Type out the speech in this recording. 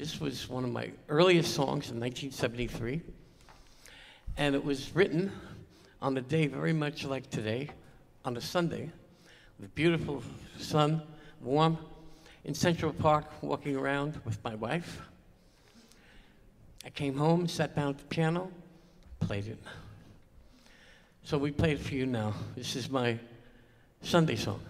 This was one of my earliest songs in 1973. And it was written on a day very much like today, on a Sunday, with beautiful sun, warm, in Central Park, walking around with my wife. I came home, sat down at the piano, played it. So we play it for you now. This is my Sunday song.